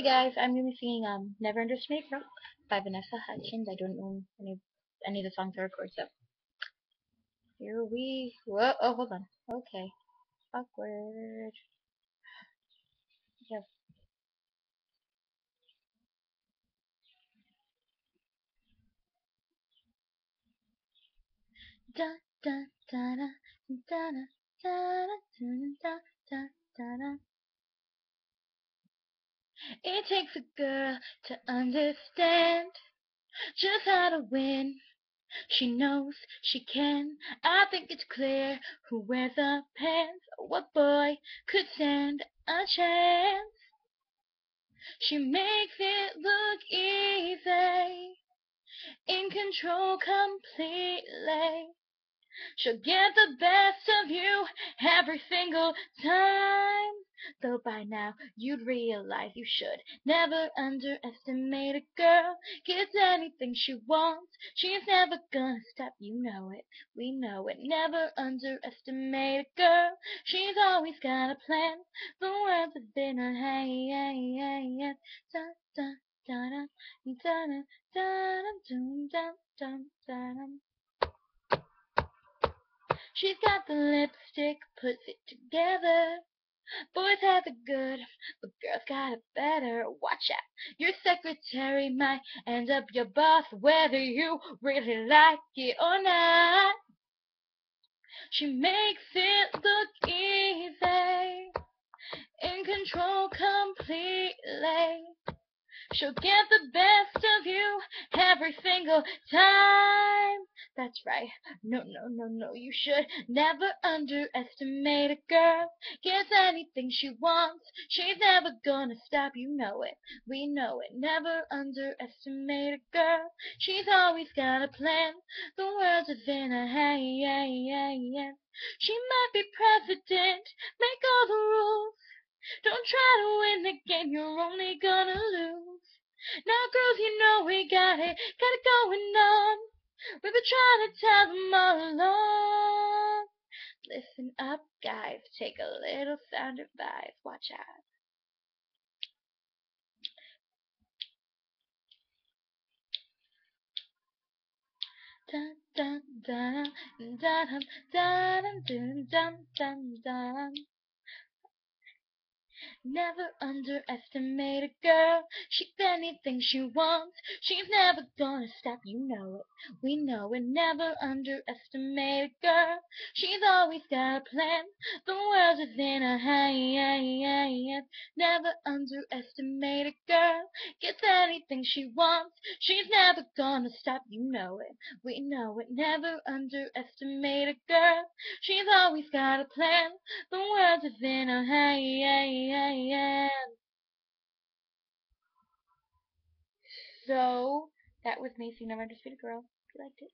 Hey guys, I'm gonna be singing um Never Underestimate Girl by Vanessa Hudgens. I don't know any any of the songs I record, so here we whoa oh hold on. Okay. Awkward. Yes. Da da da da da da da da da da It takes a girl to understand just how to win. She knows she can. I think it's clear who wears the pants. What boy could stand a chance? She makes it look easy, in control completely. She'll get the best of you every single time. Though by now you'd realize you should never underestimate a girl. Gets anything she wants, she's never gonna stop, you know it. We know it. Never underestimate a girl, she's always got a plan. The words have been a hey, hey, hey, hey. Da, da, da, da, da, da, da, da, da, da, da. She's got the lipstick, puts it together. Boys have it good, but girls got it better. Watch out, your secretary might end up your boss, whether you really like it or not. She makes it look easy, in control completely. She'll get the best of you every single time. That's right. No, no, no, no, you should never underestimate a girl. Gets anything she wants. She's never gonna stop, you know it. We know it. Never underestimate a girl. She's always got a plan. The world's within her hey. She might be president, make all the rules. Don't try to win the game, you're only gonna lose. Now, girls, you know we got it, Been trying to tell them all along. Listen up, guys, take a little sound advice. Watch out. Dun dun dun dun dun dun dun dun dun dun Never underestimate a girl. She anything she wants. She's never gonna stop, you know it. We know it. Never underestimate a girl. She's always got a plan. The world's within her hands. Never underestimate a girl. Gets anything she wants. She's never gonna stop, you know it. We know it. Never underestimate a girl. She's always got a plan. The world's within her hands. So that was Macy Understood a Girl. If you liked it.